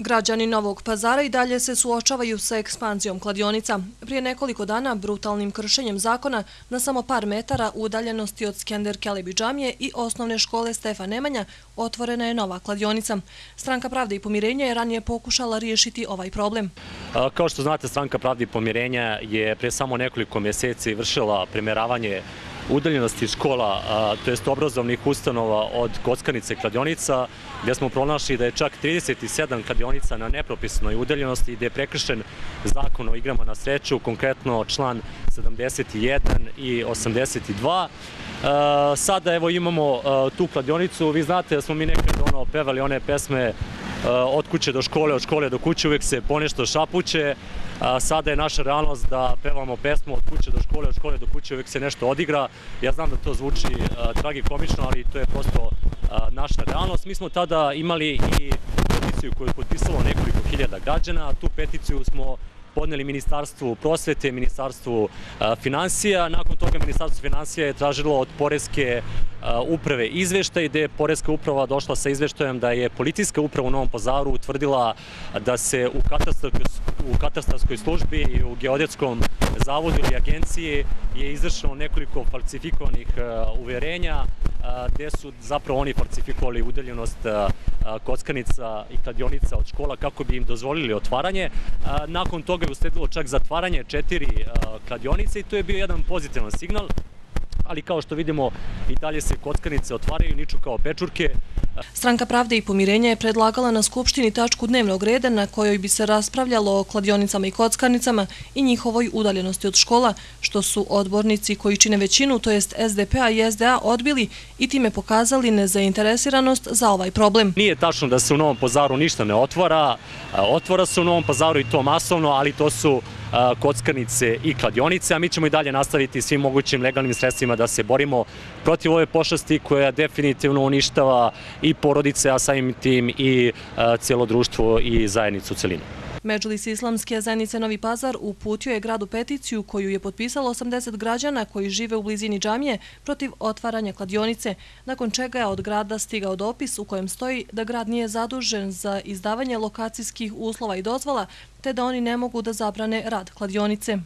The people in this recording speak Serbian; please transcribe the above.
Građani Novog pazara i dalje se suočavaju sa ekspanzijom kladionica. Prije nekoliko dana brutalnim kršenjem zakona na samo par metara udaljenosti od Skender Kelebi džamije i osnovne škole Stefa Nemanja otvorena je nova kladionica. Stranka Pravde i pomirenja je ranije pokušala riješiti ovaj problem. Kao što znate, Stranka Pravde i pomirenja je pre samo nekoliko mjeseci vršila premeravanje udaljenosti škola, to jest obrazovnih ustanova od kockarnice kladionica, gdje smo pronašli da je čak 37 kladionica na nepropisnoj udaljenosti gdje je prekršen zakon o igrama na sreću, konkretno član 71 i 82. Sada evo imamo tu kladionicu, vi znate da smo mi nekad ono pevali one pesme od kuće do škole, od škole do kuće, uvijek se ponešto šapuće, Sada je naša realnost da pevamo pesmu od kuće do škole, od škole do kuće uvijek se nešto odigra. Ja znam da to zvuči tragikomično, ali to je prosto naša realnost. Mi smo tada imali i peticiju koju je potpisalo nekoliko hiljada građana. Tu peticiju smo podneli Ministarstvu prosvete, Ministarstvu financija. Nakon toga Ministarstvo financija je tražilo od Porezke uprave izveštaj, gde je Porezka uprava došla sa izveštajem da je policijska uprava u Novom pazaru utvrdila da se u katastarskoj službi i u geodetskom zavodu ili agenciji je izvršeno nekoliko falsifikovanih uverenja gde su zapravo oni falsifikovali udaljenost kockanica i kladionica od škola kako bi im dozvolili otvaranje. Nakon toga je usledilo čak zatvaranje četiri kladionice i to je bio jedan pozitivan signal ali kao što vidimo i dalje se kockarnice otvaraju, niču kao pečurke. Stranka Pravde i pomirenja je predlagala na Skupštini tačku dnevnog reda na kojoj bi se raspravljalo o kladionicama i kockarnicama i njihovoj udaljenosti od škola, što su odbornici koji čine većinu, to jest SDP-a i SDA, odbili i time pokazali nezainteresiranost za ovaj problem. Nije tačno da se u Novom pazaru ništa ne otvara, otvara se u Novom pazaru i to masovno, ali to su kockarnice i kladionice, a mi ćemo i dalje nastaviti svim mogućim legalnim sredstvima da se borimo protiv ove pošasti koja definitivno uništava i porodice, a samim tim i cijelo društvo i zajednicu u celini. Međulis Islamske zajednice Novi Pazar uputio je gradu peticiju koju je potpisalo 80 građana koji žive u blizini džamije protiv otvaranja kladionice, nakon čega je od grada stigao dopis u kojem stoji da grad nije zadužen za izdavanje lokacijskih uslova i dozvola, te da oni ne mogu da zabrane rad kladionice.